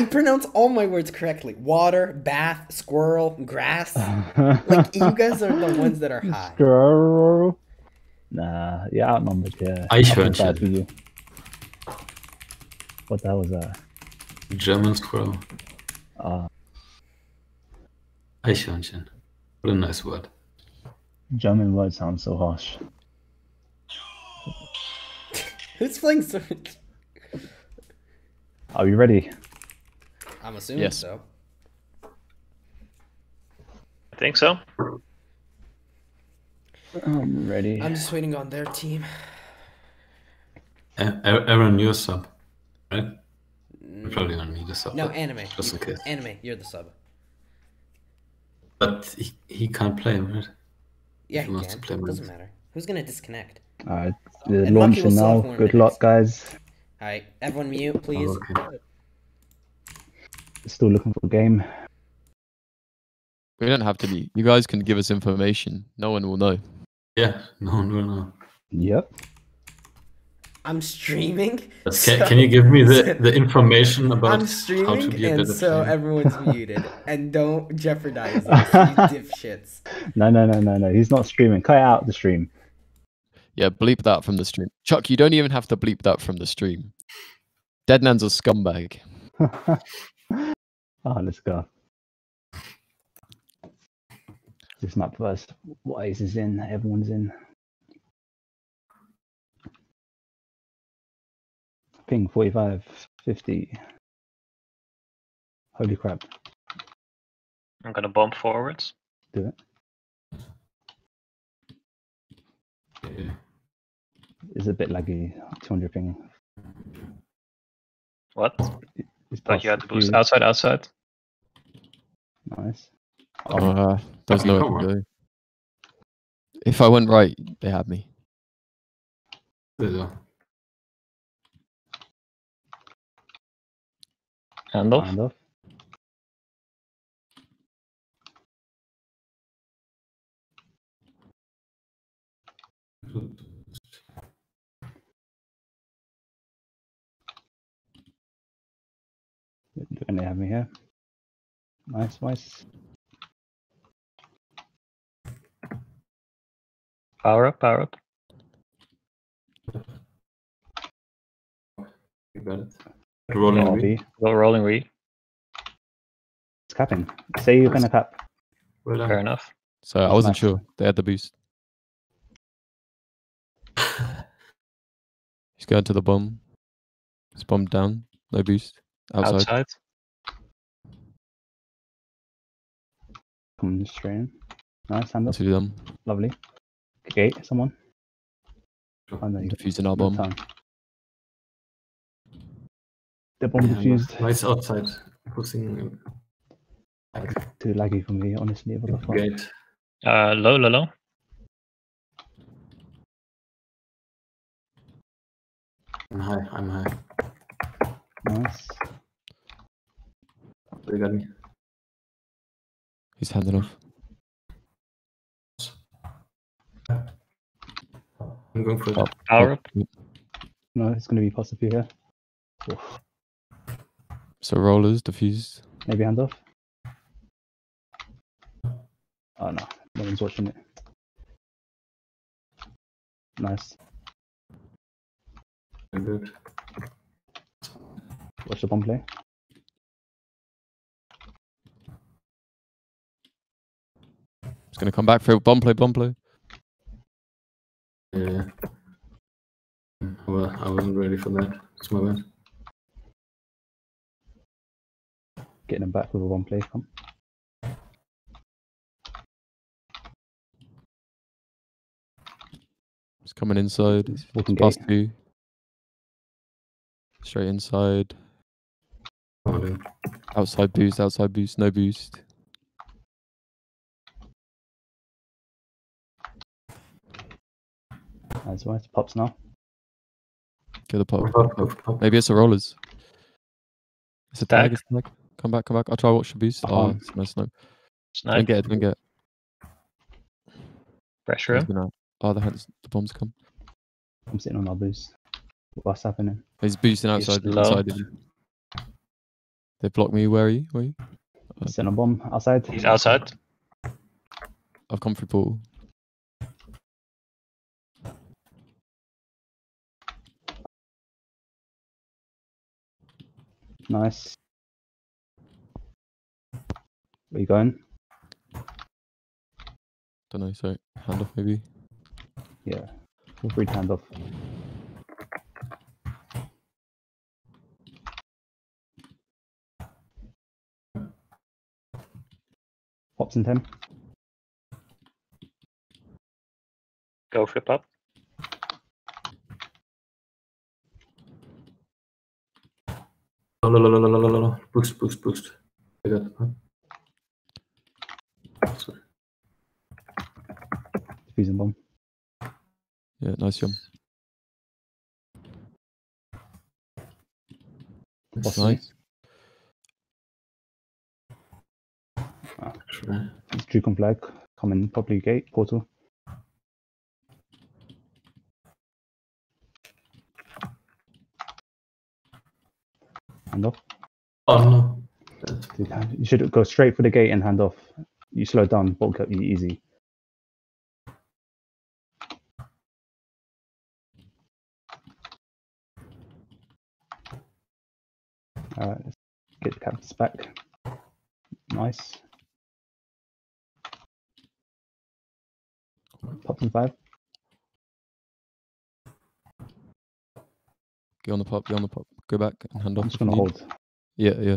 I pronounce all my words correctly. Water, bath, squirrel, grass. Like you guys are the ones that are high. Squirrel. Nah, you're outnumbered here. Eichhörnchen. Bad. What the hell was that? German squirrel. Uh, Eichhörnchen. What a nice word. German word sounds so harsh. Who's playing so Are you ready? I'm assuming Yes. so. I think so. I'm ready. I'm just waiting on their team. A- A- Aaron, you're sub, right? Mm. You probably don't need a sub. No, anime. Just in case. Anime, you're the sub. But he, he can't play, right? Yeah, He he wants to can. play Doesn't matter. Who's gonna disconnect? Alright, the And launching now. Good minutes. luck, guys. All right, everyone mute, please. Oh, okay. Still looking for a game. We don't have to be. You guys can give us information. No one will know. Yeah, no one will know. Yep. I'm streaming. But so- can, can you give me the, the information about I'm how to be a and so player? everyone's muted. And don't jeopardize us, you dipshits. No, no, no, no, no. He's not streaming. Cut out the stream. Yeah, bleep that from the stream. Chuck, you don't even have to bleep that from the stream. Deadman's a scumbag. Oh, let's go. This map first. Wise is in. Everyone's in. Ping 45, 50. Holy crap. I'm gonna bump forwards. Do it. Yeah. It's a bit laggy. 200 ping. What? It's Thought you had to boost few- outside, outside. Nice. Uh, there's Okay, no come way to go. If I went right, they had me. There you go. Handoff. And they have me here. Nice, nice. Power up, power up. You got it. Rolling I'll read. be. Go rolling read. It's capping. Say you're gonna cap. Well. Fair enough. So I wasn't nice. sure. They had the boost. He's going to the bomb. He's bombed down. No boost. Outside. Outside. Coming straight in. Nice, hand up. To them. Lovely. Gate, someone. Oh, no, you Defusing our bomb. time. The bomb Yeah, defused. Right outside. Pushing Too laggy for me, honestly. What the fuck? gate. Uh, low, low, low. I'm high. I'm high. Nice. They got me. He's handing off. I'm going for it. Up. Power up. No, it's gonna be possibly here. Oof. So rollers diffused. Maybe hand off. Oh no, no one's watching it. Nice. Good. Watch the bomb play. He's gonna come back for a bomb play, bomb play. Yeah. Well, I wasn't ready for that. It's my bad. Getting him back with a bomb play. Come. He's coming inside. He's Walking past gate. two. Straight inside. Oh, then. Outside boost, outside boost, no boost. That's right. Pops now. Get the pop. Maybe it's a rollers. It's a tag. Tag. It's a tag. Come back, come back. I'll try watch the boost. Oh, it's a nice snipe. Snipe. Don't get it, don't get it. Pressure He's him. been. Oh, the hands, the bombs come. I'm sitting on our boost. What's happening? He's boosting He's outside. low. Inside. him. They blocked me. Where are you? Where are you? Sitting on bomb outside. He's outside. I've come through portal. Nice. Where you going? Don't know. Sorry. Hand off maybe. Yeah. Feel free to hand off. Pops in 10. Go flip up. Boost, boost, boost. I got? Sorry. Bomb. Yeah. Nice jump. Boss Nice. It's Drucon flag. Coming probably gate, portal. Hand off. Oh no. That's Dude, hand- You should go straight for the gate and hand off. You slow down, bulk up you easy. Alright, let's get the captains back. Nice. Pop in five. Get on the pop. Get on the pop. Go back and hand off. I'm just gonna hold. Yeah. Yeah.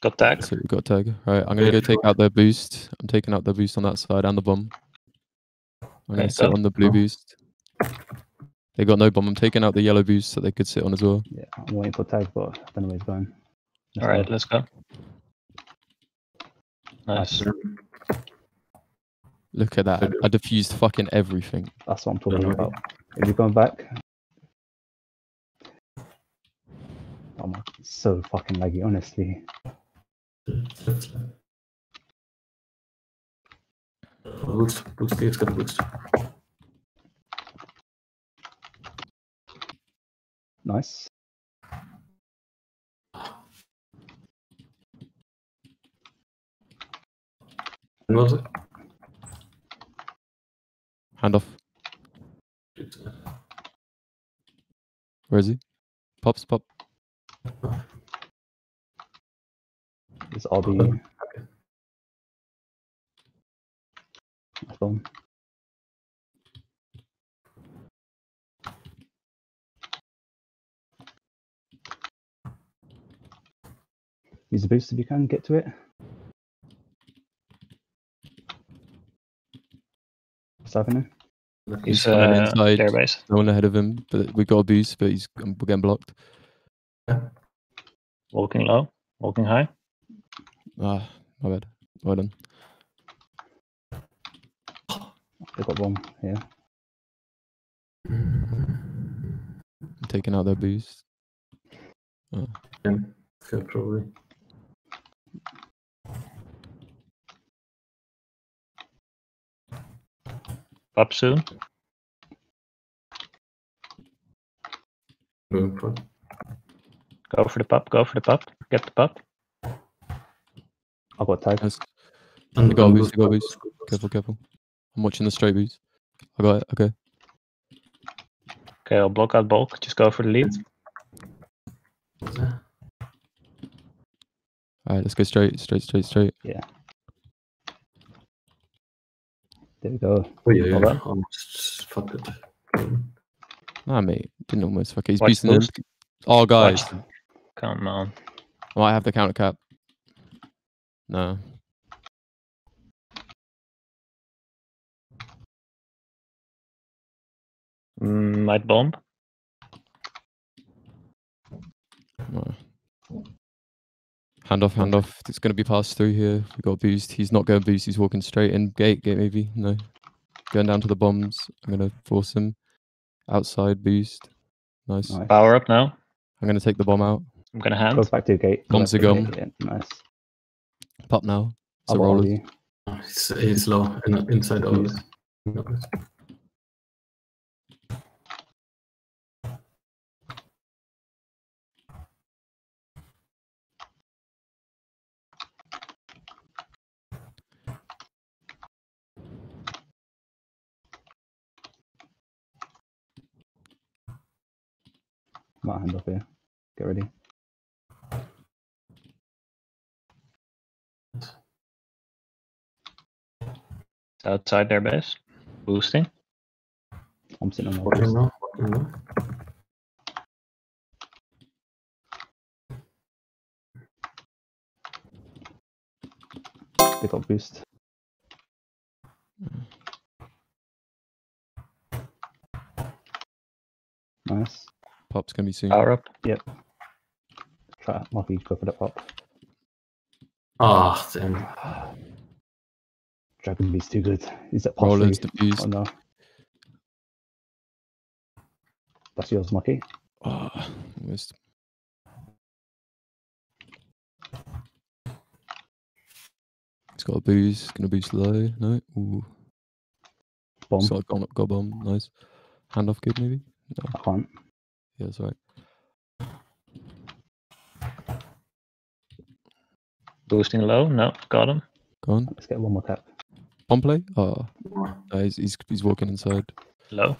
Got tag. So we got tag. Right. I'm gonna go take out their boost. I'm taking out their boost on that side and the bomb. I'm gonna sit on the blue Oh. boost. They got no bomb. I'm taking out the yellow boost that they could sit on as well. Yeah, I'm waiting for tag, but I don't know where he's going. Let's All right, go. let's go. Nice. Look at that. I diffused fucking everything. That's what I'm talking about. If you're going back. Oh my, so fucking laggy, honestly. Boost, boost, gate's got boost. Nice. And was it? Hand off. Where is he? Pops, pop. It's RB. Nice bomb. Use the boost if you can, get to it. What's happening? He's coming uh, inside. airbase. No one ahead of him, but we got a boost, but he's um, we're getting blocked. Walking low. Walking high. Ah, my bad. Well done. They got bomb here. I'm taking out their boost. Yeah, yeah, probably. Up soon. Going for it. Go for the pop. Go for the pop. Get the pop. I got tag. Yes. And I got boost, I got a boost. Careful, careful. I'm watching the straight boost. I got it. Okay. Okay, I'll block out bulk. Just go for the lead. All right, let's go straight, straight, straight, straight. Yeah. There we go. Oh yeah, yeah. Hold on. Almost fucked it. Nah, mate. Didn't almost fuck it. He's Watch boosting in. Oh, guys. Watch. Come on. I might have the counter cap. No. Mm, might bomb. no. Hand off, hand off. It's going to be passed through here. We got a boost. He's not going boost. He's walking straight in. Gate, gate maybe. No. Going down to the bombs. I'm going to force him. Outside boost. Nice. Nice. Power up now. I'm going to take the bomb out. I'm going to hand. Goes back to gate. Gone to gum. Nice. Pop now. So I'll roll you. It's, it's low and inside all. Might hand up here. Get ready. Outside their base. Boosting. I'm sitting on my Walking boost. now. Walking now. They got boost. Nice. Pop's gonna be soon. Power up. Try Marky, go for the pop. Ah, damn. Dragon Beast too good. Is that pop Rollers diffused. Oh no. That's yours, Marky. Ah, missed. It's got a boost. Gonna boost low. No. Ooh. Bomb. So I've gone up. Got bomb. Nice. Hand off good maybe. No. I can't. Yeah, that's right. Boosting low. No, got him. Go on. Let's get one more tap. Bomb play. Oh, no, uh, he's, he's he's walking inside. Hello?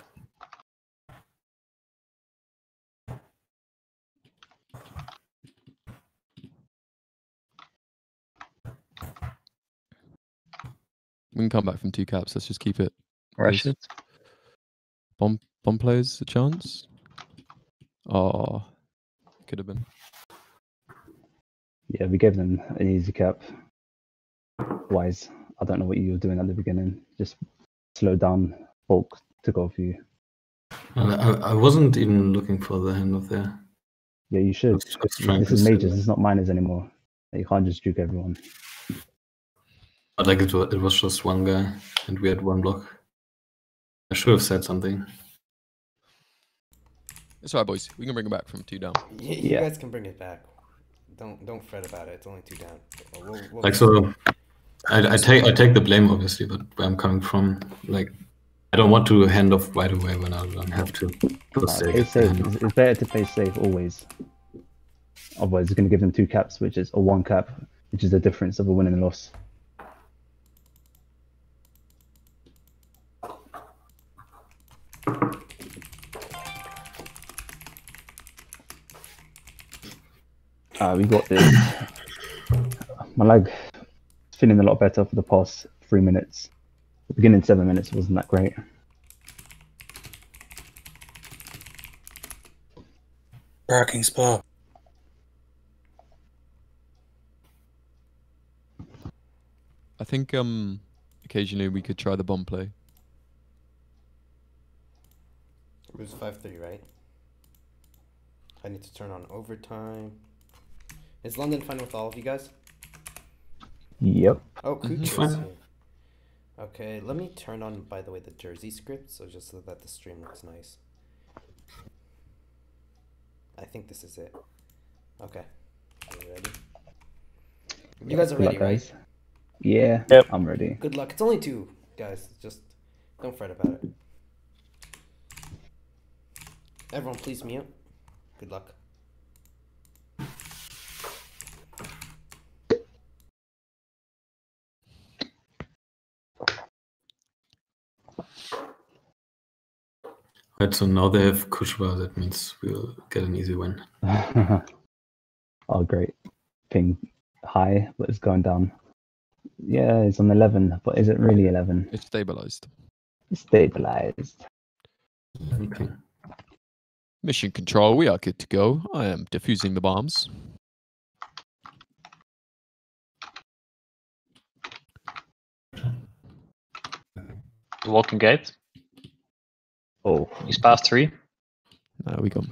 We can come back from two caps. Let's just keep it. Rush Yes. it. Bomb bomb players a chance. Oh, could have been. Yeah, we gave them an easy cap. Wise. I don't know what you were doing at the beginning. Just slow down. Bulk took off you. And I, I wasn't even looking for the hand of there. Yeah, you I should. was just trying This is majors. that. It's not minors anymore. You can't just juke everyone. But like it was, it was just one guy, and we had one block. I should have said something. It's alright, boys. We can bring him back from two down. Y- you Yeah. guys can bring it back. Don't don't fret about it. It's only two down. We'll, we'll Like so, I, I take I take the blame obviously, but where I'm coming from, like I don't want to hand off right away when I don't have to. For the play safe. It's, it's better to play safe always. Otherwise, it's going to give them two caps, which is or one cap, which is the difference of a win and a loss. Uh, we got this. My leg feeling a lot better for the past three minutes. The beginning seven minutes wasn't that great. Parking spot. I think um occasionally we could try the bomb play. It was five three, right? I need to turn on overtime. Is London fine with all of you guys? Yep. Oh. Kuch Fine. is here. Okay, let me turn on, by the way, the Jersey script, so just so that the stream looks nice. I think this is it. Okay, are you ready? You guys are Good ready, luck, right? guys. Yeah, Yep. I'm ready. Good luck. It's only two, guys. Just don't fret about it. Everyone, please mute. Good luck. Right, so now they have Kushwa, that means we'll get an easy win. oh, great. Ping high, but it's going down. Yeah, it's on 11, but is it really 11? It's stabilized. It's stabilized. Okay. Mission control, we are good to go. I am defusing the bombs. Walking gate. Oh, He's past three. No, we got.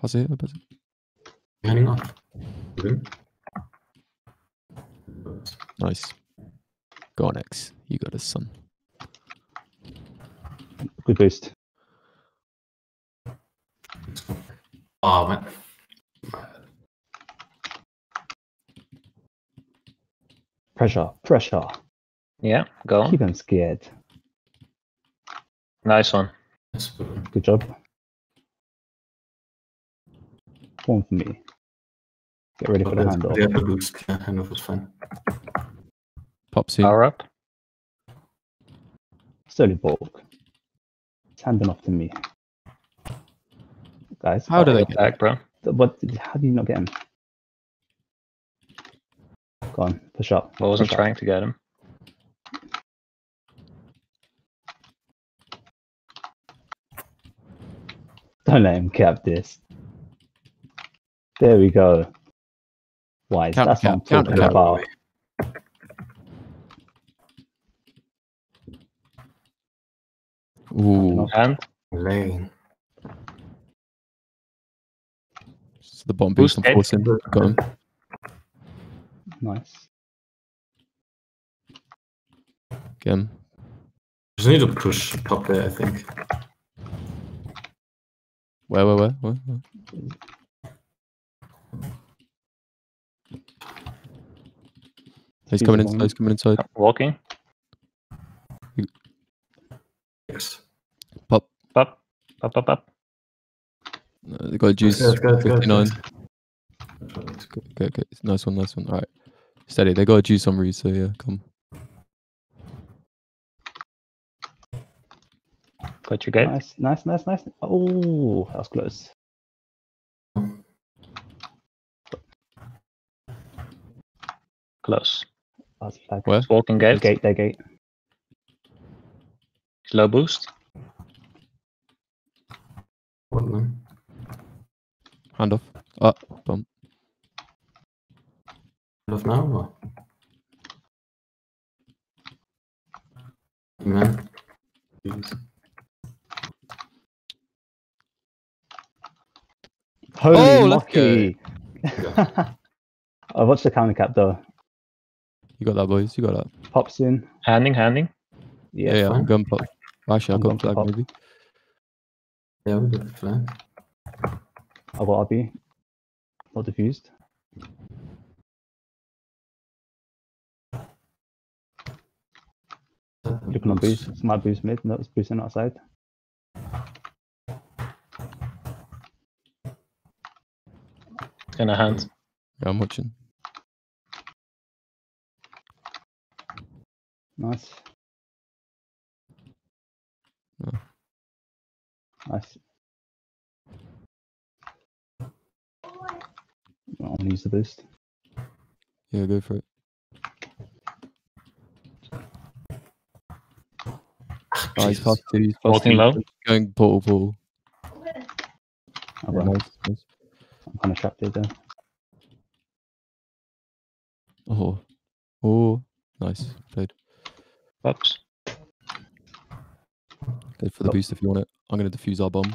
Pass it, pass it. Handing off. Good. Nice. Go on, X. You got a son. good boost. Oh man. Pressure, pressure. Yeah, go on. Keep them scared. Nice one. That's good. Good job. One for me. Get ready for the oh, That's- handoff. Yeah, the boost. Yeah, handoff is fine. Pop soon. Power up. Slowly bulk. It's handing off to me. guys. How do Oh, they Get get back, bro. What? How do you not get him? Go on, push up. I wasn't push up. trying to get him. Don't let him cap this. There we go. Why? Counter That's what I'm cap, counter talking cap. about. Ooh, Hand. Lane. it's the bomb Boost boost. I'm Got him. Nice. Get him. Just need to push top there, I think. Where, where, where, where? where? He's coming He's inside. He's coming inside. Walking. Yes. Pop. Up. Up, up, up. Uh, they got a juice. Guys, guys, guys, 59. guys. Okay, okay. Nice one, nice one. All right. Steady. They got a juice on Reese, so yeah, come. Got your gate. Nice, nice, nice, nice. Oh, that was close. Close. That was. Where? Walking gate. Gate, their gate. Slow boost. What, man? Hand off. Ah, bump. End of now or? Man. Jeez. Holy Oh, let's mocky. I watched the counter cap though. You got that, boys. You got that. Pops in. Handing, handing. Yeah, Yeah. yeah. I'm fine. going pop. Actually, I've I'm got going for flag pop. maybe. Yeah, we did the flag. I got RB. Not diffused. Looking on boost. It's my boost mid. No, it's boosting outside. In a hand. Yeah, I'm watching. Nice. Nice. I'm gonna use the boost. Yeah, go for it. Oh, he's Jesus. past two. He's past two. low. Going portal, portal. Oh, Yeah, nice, nice. I'm kind of trapped here though. Oh, oh, nice. Played. Oops. Go for the Oh. boost if you want it. I'm gonna defuse our bomb.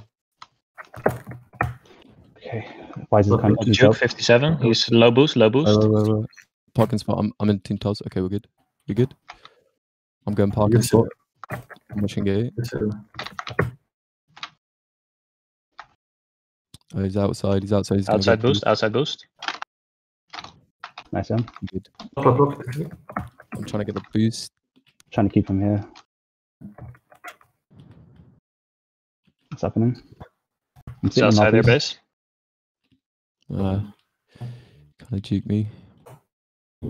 Okay. Why is it kind look, of Duke 57. He's low boost, low boost. Wait, wait, wait, wait. Parking spot. I'm, I'm in team toss. Okay, we're good. We good? I'm going parking Yes, spot. I'm watching gate. Oh, he's outside. He's outside. He's gonna outside go boost, outside boost. Nice one. Good. Block, block, block. I'm trying to get the boost. Trying to keep him here. What's happening? I'm He's sitting on outside their base. Uh, kind of juke me.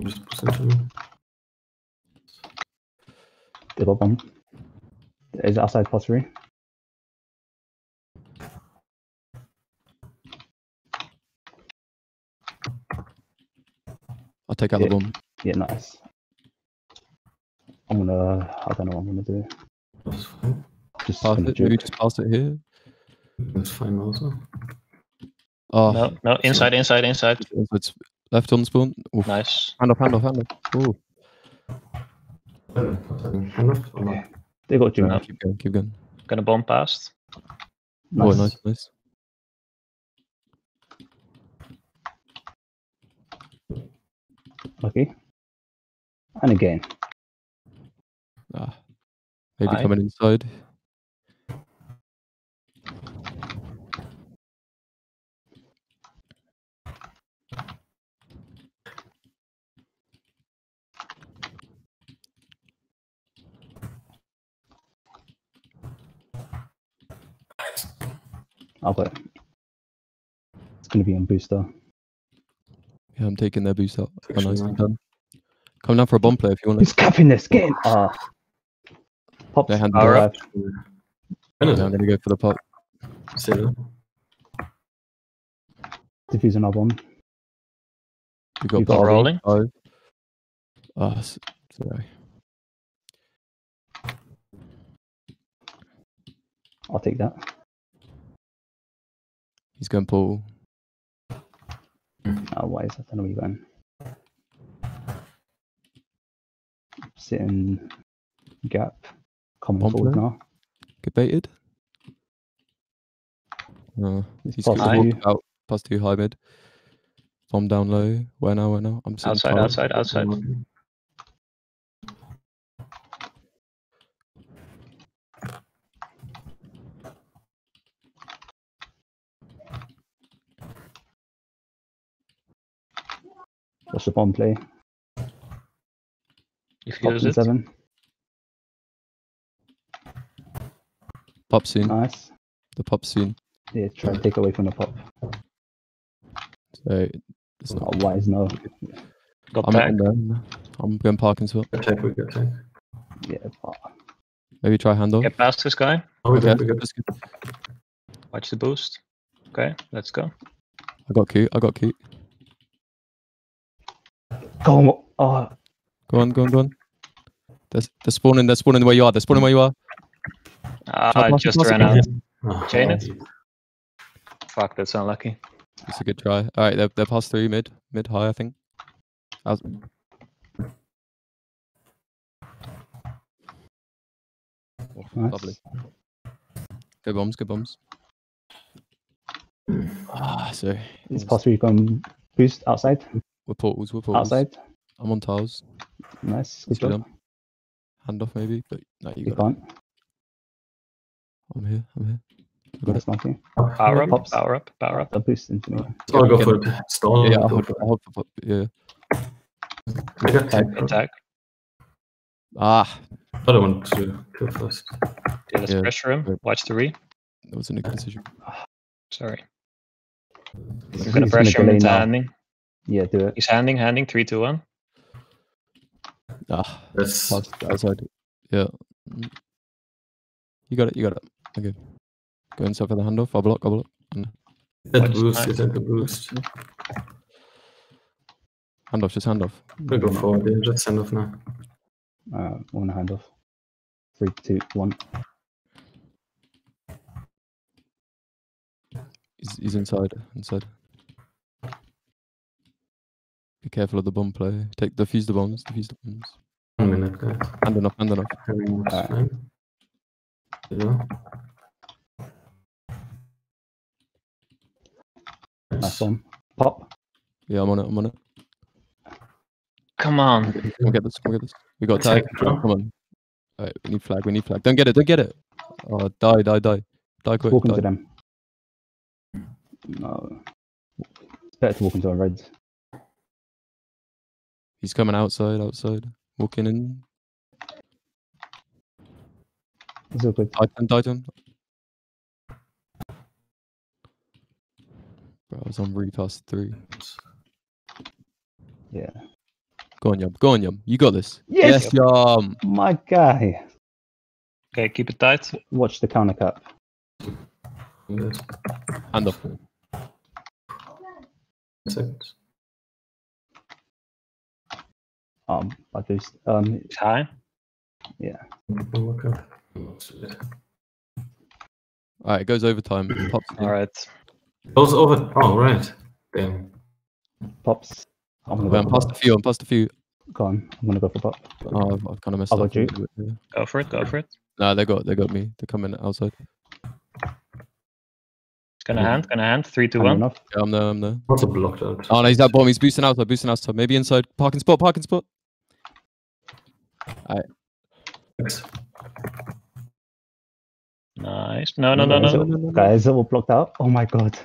Just push into me. They bomb. Is it outside pottery? Take out Yeah. the bomb. Yeah, nice. I'm gonna. I don't know what I'm gonna do. That's fine. Just Pass it. Maybe just pass it here. That's fine also. Oh, No, no, inside, inside, inside. it's left on spawn. Oof. Nice. Hand off, hand off, hand off. Ooh. Hand off? They got juke. No. Keep going, keep going. Gonna bomb past. Oh, nice, nice. Lucky. And again. Ah. Maybe coming inside. I'll got. It's gonna be on booster. Yeah, I'm taking their boost out. Oh, Actually, nicely done. Come down for a bomb play if you want Who's it. capping this? Get in! Ah. Pops. They hand Power alive. Yeah, I'm gonna go for the pop. Still. Diffusing our bomb. We got You got rolling? Five. Ah, sorry. I'll take that. He's going portal. Oh, why is that? I don't know where you're going. Sitting gap. Coming Bomb forward now. Get baited. Uh, It's he's past good. you. Out. Plus two high mid. Bomb down low. Where now? Where now? I'm sitting Outside, outside, outside. What's the bomb play? If you Top use and it. seven. Pop soon. Nice. The pop soon. Yeah, try to take away from the pop. So it's not. Oh, wise no. Got I'm, back. I'm. I'm going parking spot. Attack, we attack. Yeah, but Maybe try handle. Get past this guy. Oh, we Okay, got, we good. Watch the boost. Okay, let's go. I got cute. I got cute. Go on. Oh, Go on, go on, go on. They're, they're spawning. They're spawning where you are. They're spawning where you are. Ah, I just ran pass out. it. Chain it? Fuck, that's unlucky. It's a good try. All right, they're, they're past three mid, mid high, I think. Out- Oh, nice. Lovely. Good bombs, good bombs. Ah, so It's possible you can boost outside. We're portals, we're portals. Outside. I'm on tiles. Nice. Good Let's job. Hand off maybe, but no, you You got can't. I'm here, I'm here. Got Nice, Marky. Power up, Pops. power up, power up. A boost into me. I'll go Get for it. Stall. it. Yeah, I'll go hold, for it. I'll for pop- yeah. I got tag. Attack. Ah, I don't want to kill first. Yeah, let's Yeah. pressure him. Watch the re. that was a good decision. Sorry. I I'm gonna pressure him delay into now. Handing. Yeah, do it. He's handing, handing. Three, two, one. Ah, That's past outside. Yeah. You got it, you got it. Okay. Go inside for the handoff. I'll block, I'll block. And that Watch boost. Is that the boost? handoff, just handoff. We go forward. Yeah, just send off now. Uh, one hand off. Three, two, one. He's, he's inside, inside. Be careful of the bomb play. Take defuse the bombs, defuse the bombs. One minute, guys. Hand enough, hand enough. Having Alright. time. Yeah. Nice Nice. one. Pop. Yeah, I'm on it, I'm on it. Come on. Come on, get this, come on, get this. We got Attack, tag. Come on. Alright, we need flag, we need flag. Don't get it, don't get it. Oh, die, die, die. Die quick. walk Die. into them. No. It's better to walk into a red. He's coming outside, outside. Walking in. It's all good. Titan, Titan. Bro, I was on re past three. Yeah. Go on, Yum. Go on, Yum. You got this. Yes! Yes, Yum. My guy. Okay, keep it tight. Watch the counter cap. Good. Hand off. Seconds. Um, I boost. Um, It's high. One more. Alright, it goes overtime. Pops in. All right. Goes over. Oh, right. Damn. pops. I'm gonna Wait, I'm go for past a pop. few. I'm past a few. Go on. I'm gonna go for pop. Oh, I've, I've kind of messed I'll up. go a Duke. little bit, yeah. Go for it. Go for it. Nah, they got they got me. They're coming outside. It's gonna hand. Gonna hand. Three, two, Hand one. enough. Yeah, I'm there. I'm there. Also blocked out. Oh no, he's that bomb. He's boosting outside. Boosting outside. Maybe inside. Parking spot. Parking spot. Thanks. Nice. No, no, no, Guys, no. all- Guys, are all blocked out. Oh my god.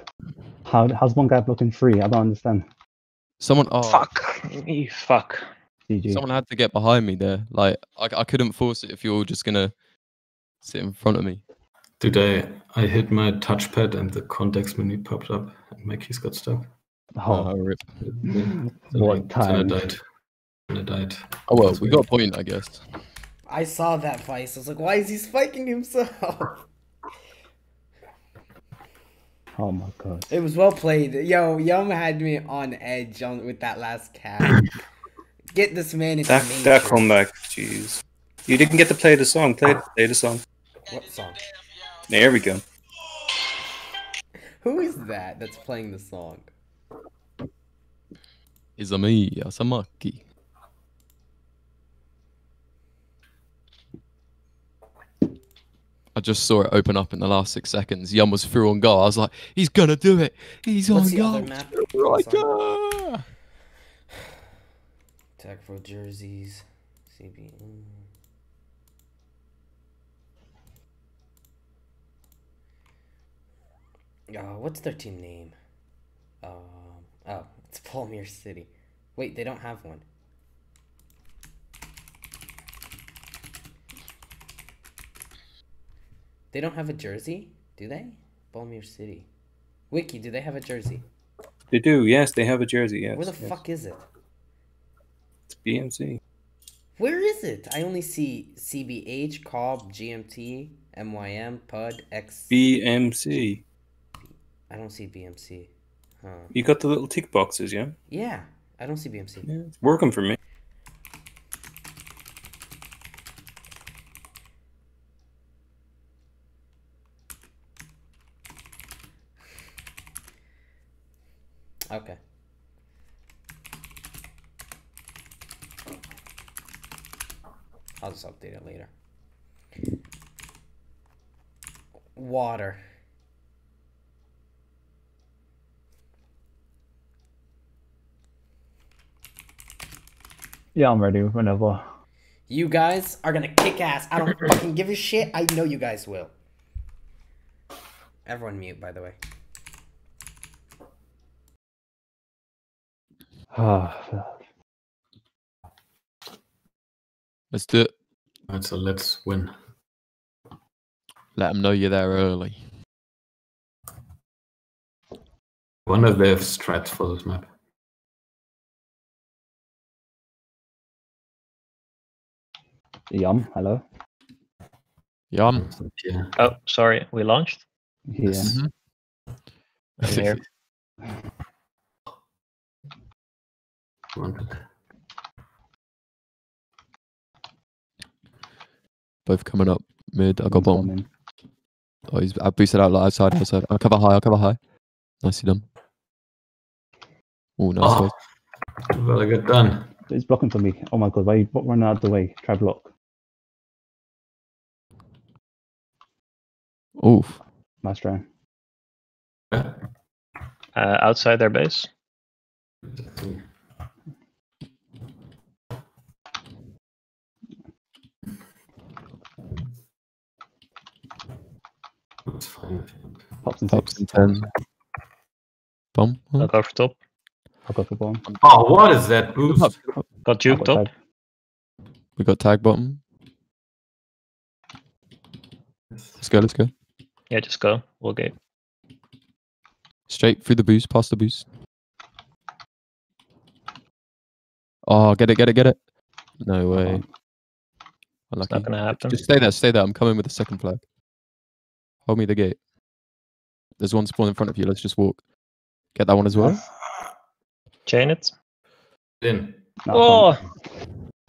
How how's one guy blocking three? I don't understand. Someone. Oh, Fuck. me, Fuck. GG. Someone had to get behind me there. Like I, I couldn't force it if you're all just gonna sit in front of me. Today, I hit my touchpad and the context menu popped up and my keys got stuck. Oh, Oh, rip. Then What I- then time? I died. Died. Oh well, we got a point, I guess. I saw that Vice. I was like, why is he spiking himself? Oh my god. It was well played. Yo, Yum had me on edge on with that last cap. Get this man into That nature. that comeback, jeez. You didn't get to play the song. Play play the song. What song? There we go. Who is that that's playing the song? Izami Asamaki. I just saw it open up in the last six seconds. Yum was through on goal. I was like, he's gonna do it. He's What's on goal. other map? Right there. Tag for jerseys. CB. mm. Oh, what's their team name? Um, oh, it's Ballmere City. Wait, they don't have one. They don't have a jersey, do they? Ballmere City. Wiki, do they have a jersey? They do. Yes, they have a jersey. Yes. Where the yes. fuck is it? It's BMC. Where is it? I only see CBH, Cobb, GMT, MYM, PUD, X. BMC. I don't see BMC. Huh. You got the little tick boxes, yeah. Yeah, I don't see BMC. Yeah, it's working for me. Okay. I'll just update it later. Water. Yeah, I'm ready whenever. You guys are gonna kick ass. I don't fucking give a shit. I know you guys will. Everyone mute, by the way. Ah, Let's do it. Alright, so let's win. Let them know you're there early. I wonder if they have strats for this map. Yum, hello. Yum. Oh, sorry, we launched. Yeah. Mhm. Here. Both coming up mid. I got bomb. Bombing. Oh, he's I boosted out like outside, outside. I'll cover high, I'll cover high. Nicely done. Oh, nice. Oh. guys. Well, get done. It's blocking for me. Oh my god, why are you running out of the way? Try block. Oof. Nice try. Uh, outside their base. That's fine. Pops and Pops six. in 10. Bomb. I'll go for top. I'll go for bomb. Oh, what is that boost? Up. Got I'll juke top. tag. We got tag bottom. Let's go, let's go. Yeah, just go. We'll get. Straight through the boost, past the boost. Oh, get it, get it, get it. No uh-huh. way. on. Unlucky. not gonna happen. Just stay there, stay there. I'm coming with the second flag. Hold me the gate. There's one spawn in front of you. Let's just walk. Get that one as well. Chain it. In. Oh.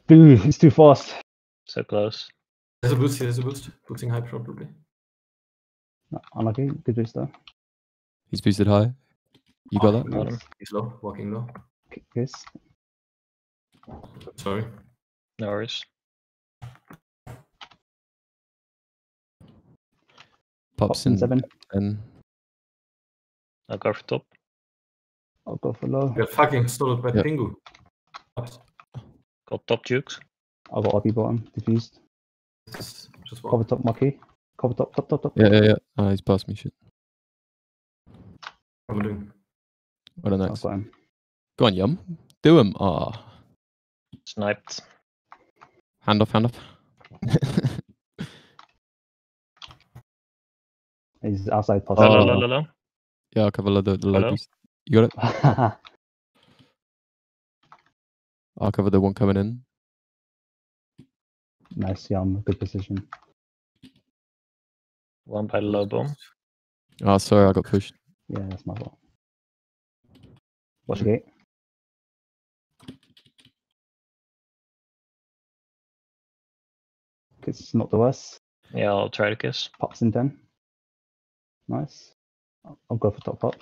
Dude, it's too fast. so close. There's a boost here, there's a boost. Boosting high probably. No, Unlucky. Good boost though. He's boosted high. You got oh, that? Got him. He's low, walking low. K- Kiss. Sorry. No worries. Pops in in seven. and I'll go for top. I'll go for low. Got fucking stolen by Yeah. Pingu. Got top jukes. I'll go RP bottom. Diffused. Just, just Cover top Mucky. Cover top, top, top, top. yeah, yeah, yeah. Ah, he's past me. Shit. What am I doing? What a I've next. Go on, Yum. Do him. Ah, Sniped. hand off, hand off. He's outside post. Low, Oh. low, low, low, low. yeah, I'll cover the, the low Hello? boost. You got it? I'll cover the one coming in. nice, yum. Good position. One by the low bomb. Oh, ah, sorry, I got pushed. Yeah, that's my fault. Watch the gate. It's not the worst. Yeah, I'll try to kiss. Pops in 10. Nice. I'll- I'll go for top pop.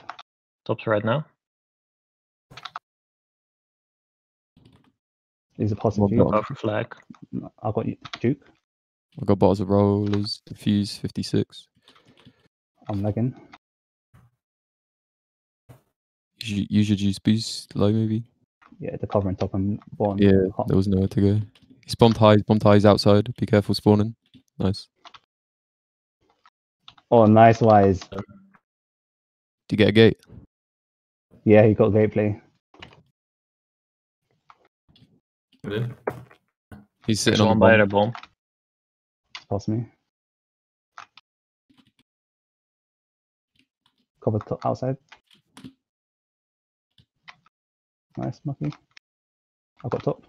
Tops right now. Is it possible. Well for you. done. Go for flag. I've got you, Duke. I've got bottles of rollers, diffuse 56. I'm lagging. Use your- Use juice boost low, maybe. Yeah, the cover and top and bottom. Yeah, hot. there was nowhere to go. He's bombed high, he's bombed high, he's outside. Be careful spawning. Nice. Oh, nice wise. Do you get a gate? Yeah, he got gate play. Good. He's There's sitting on one the by bomb. their bomb. Pass me. Cover top outside. Nice, Mucky. I've got top.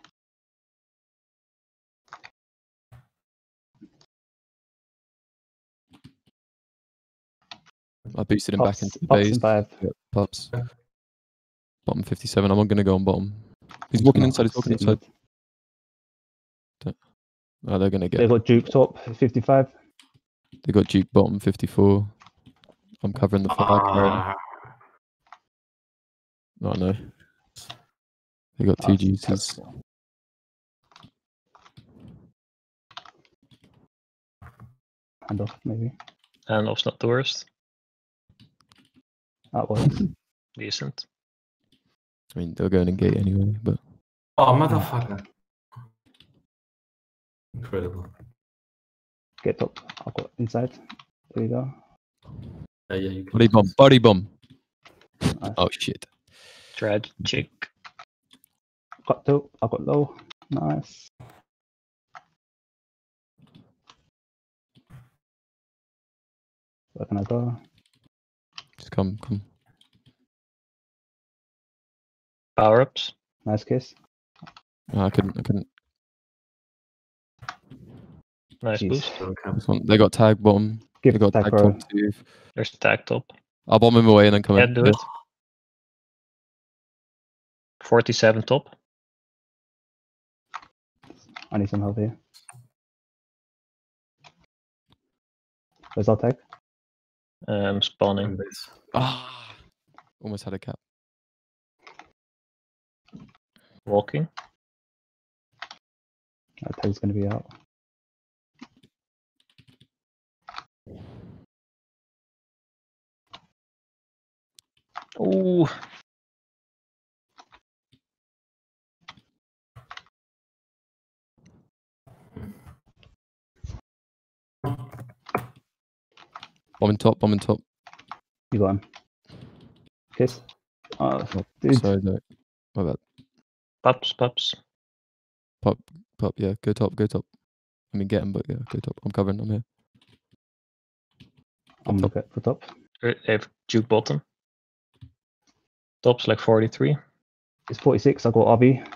I boosted him back into the pops base. Yep, pops. Bottom 57. I'm not going to go on bottom. He's walking No, inside, he's walking inside. Oh, they're going to get. They get. got Duke top 55. They got Duke bottom 54. I'm covering the flag. Ah, Oh, no. They got two Ah, juices. Hand off, maybe. And off's not the worst. That was. Decent. I mean, they're going in gate anyway, but oh, motherfucker. Incredible. Get top. I've got inside. There you go. Yeah, yeah, you can. body bomb, body bomb. Nice. Oh shit. Tragic. Got two. I got low. Nice. Where can I go? Just come, come. Power ups. Nice kiss. No, I couldn't, I couldn't. Nice Jeez. boost. Okay. They got tag bottom. Give They got tag tag top too. There's tag top. I'll bomb him away and then come Yeah, in. do it. 47 top. I need some help here. Where's our tag? Um, spawning. Ah, almost had a cap. Walking. That tag's gonna be out. Ooh. Bomb in top, bomb in top. You got him. Kiss. Oh, oh dude. Sorry, no. My bad. Pups, pups. Pop, pop, yeah. Go top, go top. I mean, get him, but yeah, go top. I'm covering, I'm here. I'm top. looking for top. Uh, they have Duke bottom. Top's like 43. It's 46. I got RB.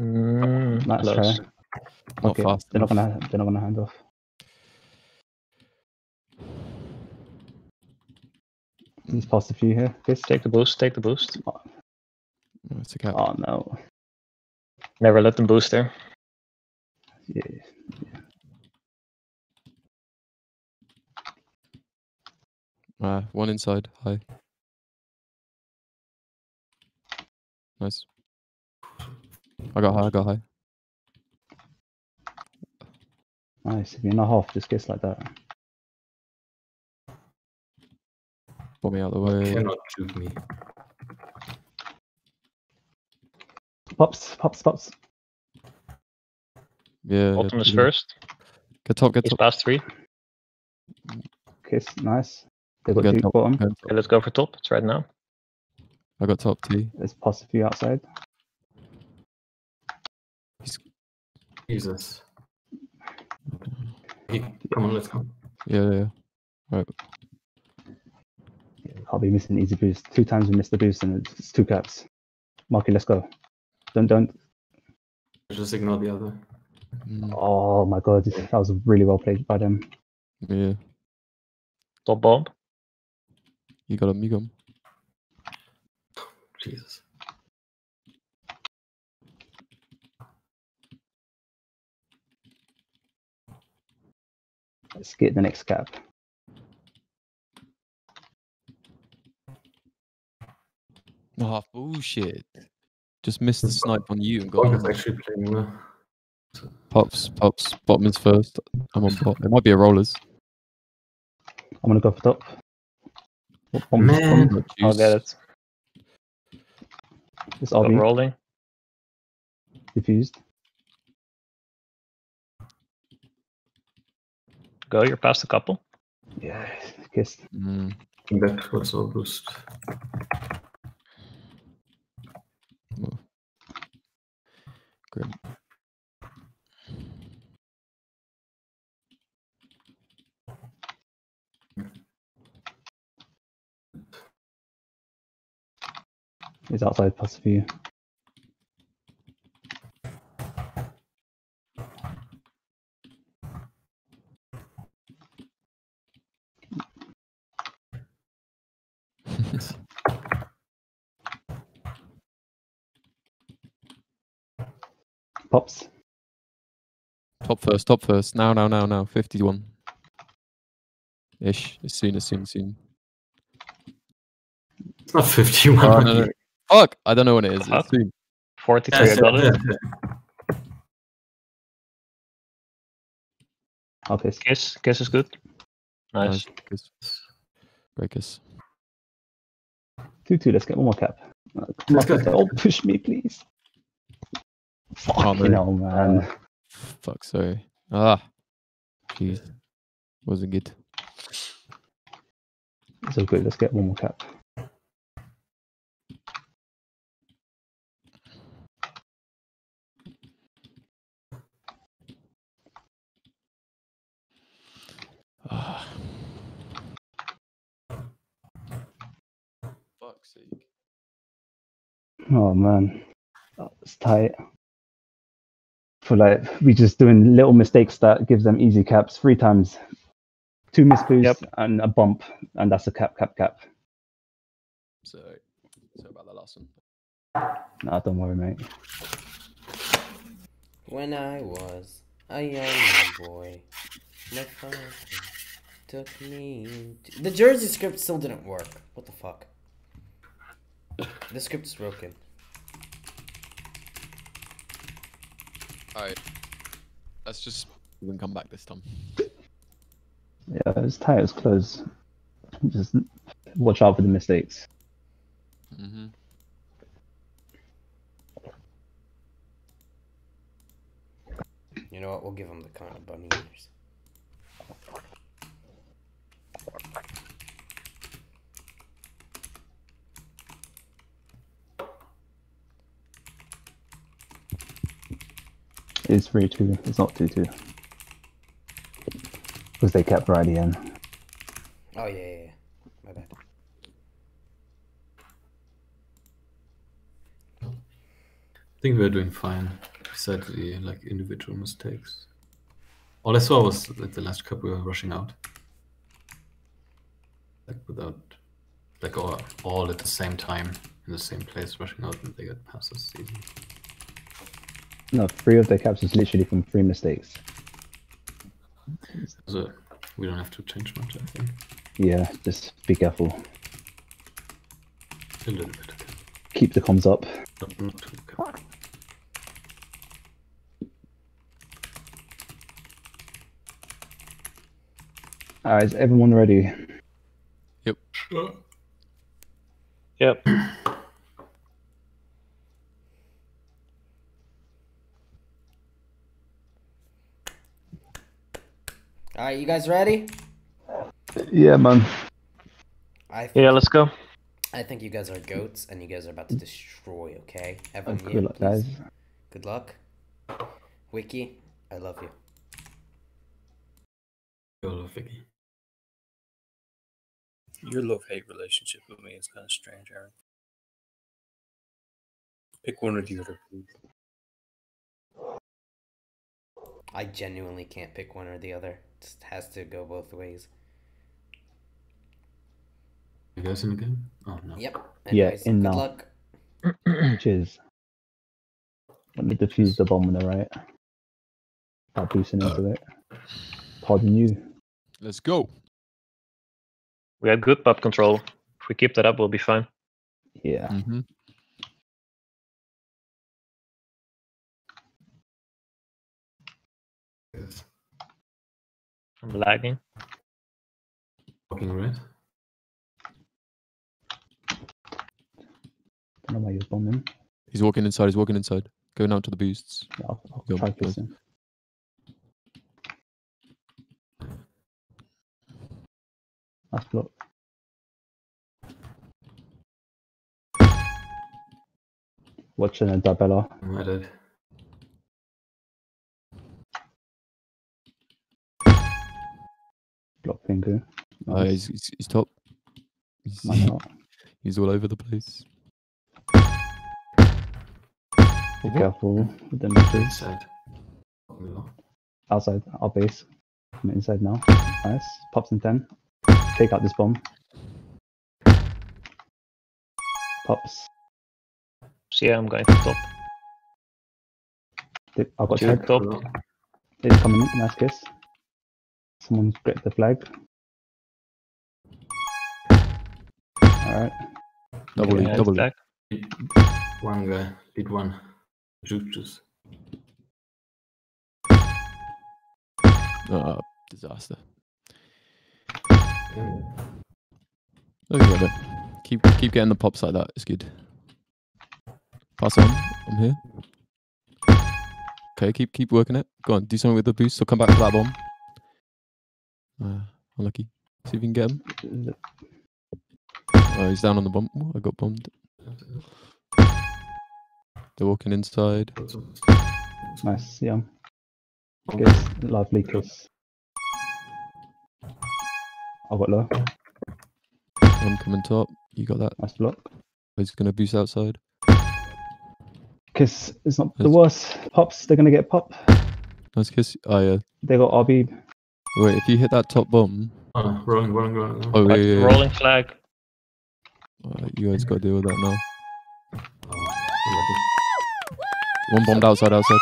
Mm, Nice close. try. Not Okay, fast They're not gonna. They're not gonna hand off. He's passed a few here. Kiss. Take the boost, take the boost. Oh, it's a cap. Oh no. Never let them boost there. Yeah. Ah, one inside. High. Nice. I got high, I got high. Nice. If you're not half, just kiss like that. Bomb me out the way. Cannot shoot me. Pops. Pops. Pops. Yeah. Bottom is yeah. first. Get top, get He's top. past three. Kiss. Nice. They got Get Duke top, bottom. get top. Okay, let's go for top. It's right now. I got top T. There's past a few outside. Jesus. Hey, come on, let's go. Yeah, yeah. Yeah, Can't be missing easy boost. Two times we missed the boost and it's two caps. Marky, let's go. Don't don't. Just ignore the other. Mm, Oh my god, that was really well played by them. yeah. Top bomb. You got him. You got. Jesus. Let's get the next cap. Oh bullshit! Just missed the snipe on you and Bog got is actually playing well. pops. Pops. Bottom is first. I'm on bot. It might be a rollers. I'm gonna go for top. What bomb- Man. bomb- I'll get it. This Got rolling. diffused. Go, you're past a couple. Yeah, kissed. Mm. That was all boost. Well. Grim. He's outside plus for you. Pops. Top first. Top first. Now. Now. Now. Now. Fifty-one. Ish. As soon. As soon. As soon. It's not 51. Oh, no, no. You- Fuck! I don't know when it is. It's soon. 43, Yeah, I got yeah, it. yeah. Okay. Kiss. Kiss is good. Nice. Nice. Kiss. Great kiss. Two two. Let's get one more cap. Uh, Let's go. Don't push me, please. Fucking no. hell, man. Fuck. Sorry. Ah. Jeez. Wasn't good. It's all good. Let's get one more cap. Sake. Oh man, it's tight. For like we just doing little mistakes that gives them easy caps three times, two miss Yep. and a bump, and that's a cap, cap, cap. So, so about that last one. Nah, don't worry, mate. When I was a young boy, my father took me. To... The Jersey script still didn't work. What the fuck? The script's broken. Alright. Let's just we can come back this time. Yeah, it's tight. It's close. Just watch out for the mistakes. Mm-hmm. You know what? We'll give them the kind of bunny ears. It's three two. It's not two two. Because they kept Brady in. Oh yeah, yeah, yeah. My bad. I think we're doing fine, besides the like individual mistakes. All I saw was that the last cup we were rushing out. Like without like all, all at the same time in the same place rushing out and they get passes easy. No, three of their caps is literally from three mistakes. So we don't have to change much, I think. Yeah, just be careful. A little bit. Keep the comms up. Not, not too okay. Alright, is everyone ready? Yep. Yep. All right, you guys ready? Yeah, man. I th- Yeah, let's go. I think you guys are goats, and you guys are about to destroy. Okay, everyone, Good luck, guys. Good luck. Wiki, I love you. Go, Vicky. Your love hate relationship with me is kind of strange, Aaron. Pick one or the other, please. I genuinely can't pick one or the other. Just has to go both ways. You guys in the game? Oh no. Yep. Yeah, in good now. luck. Cheers. Let me defuse the bomb on the right. Start boosting into it. Pardon you. Let's go. We have good pop control. If we keep that up, we'll be fine. Yeah. hmm I'm lagging. Walking right. Don't know why you're bombing. He's walking inside. He's walking inside. Going out to the boosts. Yeah, I'll, I'll Go, try go. kissing. That's block. Watching a Dabella. I'm at it. Block finger. Uh, Nice. he's, he's, he's top. He's, Why not? he's all over the place. Be careful with the measures. Inside. Outside our base. I'm inside now. Nice. Pops in 10. Take out this bomb. Pops. So yeah, I'm going to top. I've got Two tagged. top. It's coming. Nice kiss. Someone's gripped the flag. Alright. Double Yeah, E, double E. Stack. One guy. Lead one. Juke juice. Uh, disaster. Okay, got. Keep keep getting the pops like that. It's good. Pass on. I'm here. Okay, keep keep working it. Go on, do something with the boost. So come back to that bomb. Uh, unlucky. See if you can get him. Oh, he's down on the bump. Oh, I got bombed. They're walking inside. Nice. Yeah. Kiss. Lovely kiss. I got low. One coming top. You got that. Nice block. He's gonna boost outside. Kiss is not the worst. Pops, they're gonna get pop. Nice kiss. Oh yeah. They got RB. Wait, if you hit that top bomb. Oh, rolling, rolling, rolling. rolling. Oh yeah, Like, yeah, yeah. rolling flag. Alright, you guys got to deal with that now. Oh. One bombed outside, outside.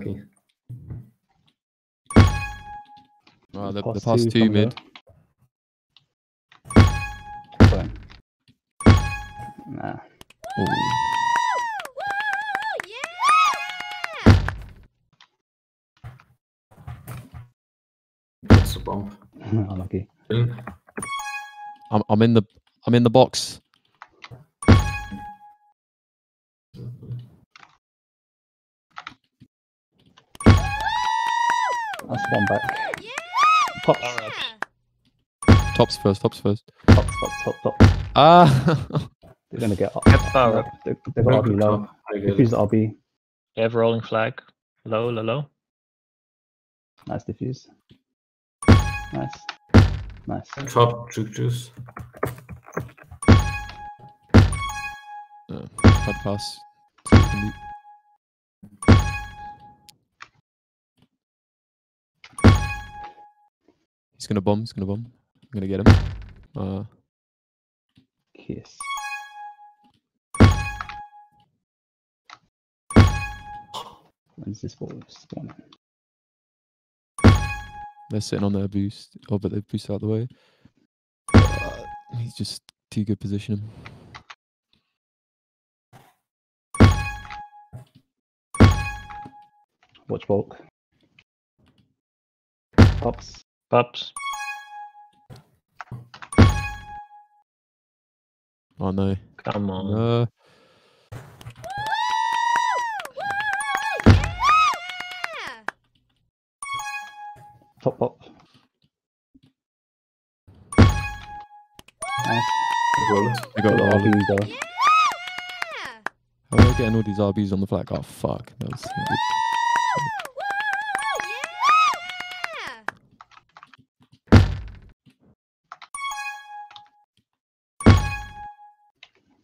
Okay. The, the Pass pass two two mid. Fine. I'm I'm in the I'm in the box. That's one back. Pops. Alright. Tops first, tops first. Top, top, top, top. Ah They're gonna get up. Get power up. They, they got RB low. I get Defuse it. the RB. They have rolling flag. Low, low, low. Nice defuse. Nice. Nice. Top, juke juice. uh, bad pass. See what we can do. He's gonna bomb, he's gonna bomb. I'm gonna get him. Uh Kiss. When's this ball spawning? They're sitting on their boost. Oh but they've boosted out the way. Uh, he's just too good position. Watch bulk. Pops. Pops. Oh no. Come on. Uh, Top pop. Nice. I got Got the the RB. RB though. How am I getting all these RBs on the flag? Oh fuck. That was not good.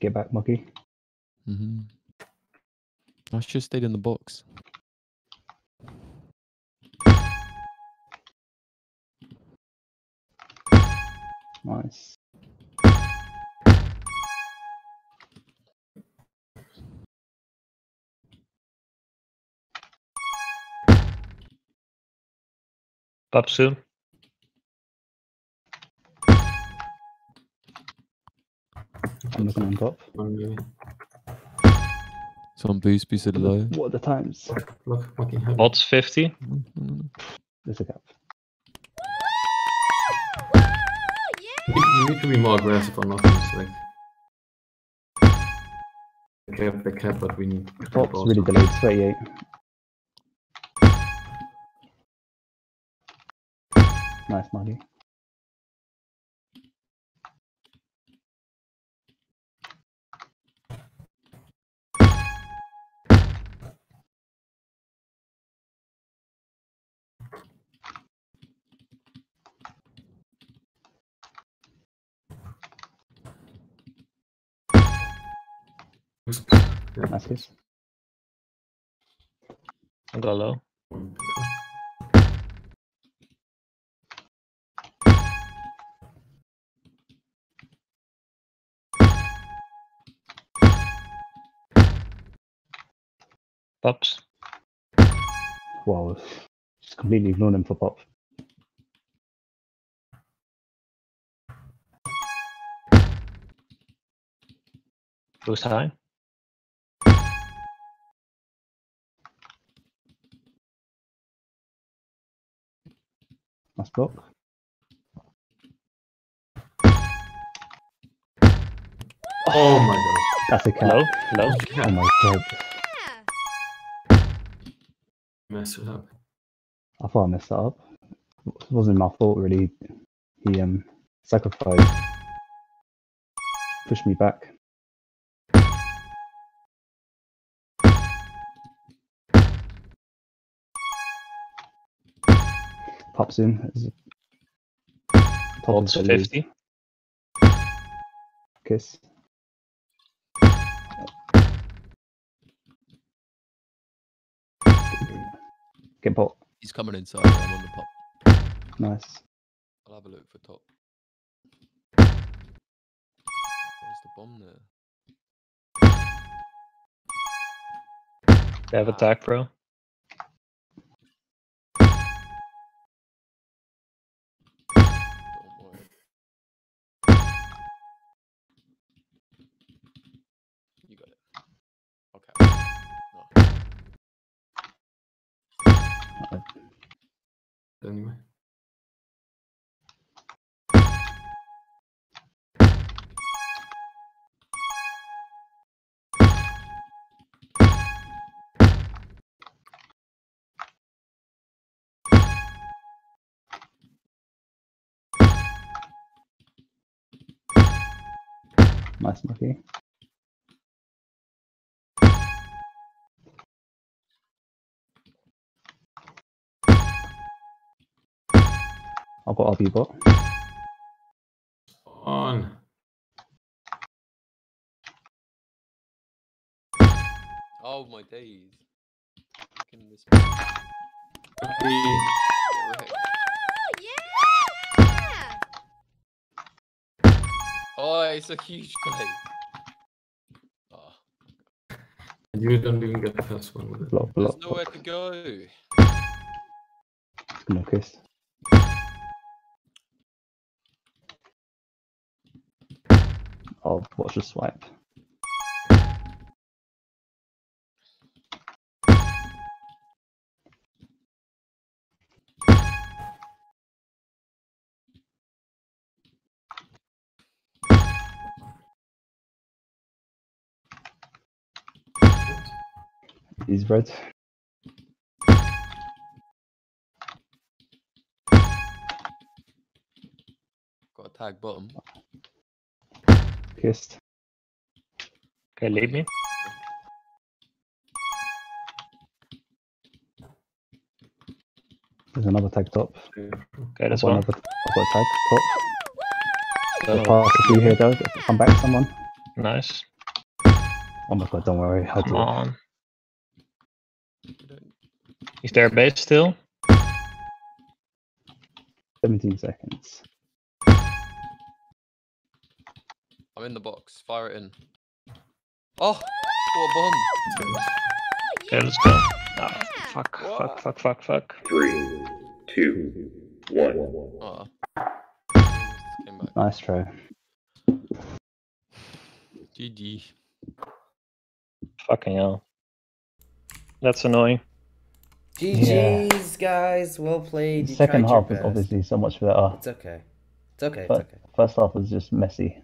Get back, Mucky. hmm I should have stayed in the box. Nice. Pop soon. I'm looking on top. One maybe. It's boost, boosted low. What are the times? Block, block, blocking heavy. Odds 50. Mm, There's a gap. You need to be more aggressive on offense. Like, they cap, they cap, but we need. Top's really delayed. 38. Eh? Nice, Marty. Kiss. I'll go low. Pops. Wow. Just completely ignored him for pop. Boost high. Nice block. Oh my god. That's a cap. Low. Low. Oh my god. Mess it up. I thought I messed that up. It wasn't my fault really. He um sacrificed. Pushed me back. Pops in. Is Top of Odds 50. Kiss. Get pot. He's coming inside. I'm on the pop. Nice. I'll have a look for top. Where's the bomb there? They have attack, bro. Nice, Lucky. I've got RB bot. On. Oh my days. Fucking this. Happy. Get wrecked. Oh, it's a huge play. Oh, And you don't even get the first one with it. Block, there's block, nowhere block. to go. No kiss. Oh, watch the swipe. He's red. Got a tag bottom. Kissed. Okay, lead me. There's another tag top. Okay, I've that's got one. another. I've got a tag top. Oh, Pass a few here though. Come back, someone. nice. Oh my god, don't worry. I Come do. on. We Is there a base still? 17 seconds. I'm in the box. Fire it in. Oh, what a bomb! Okay, let's go. Ah, fuck, fuck, fuck, fuck, fuck. Three, two, one. Oh. Came back. Nice try. GG. Fucking hell. That's annoying. GG's, guys. Well played. You second half was obviously so much better. It's okay. It's okay. It's okay. first half was just messy.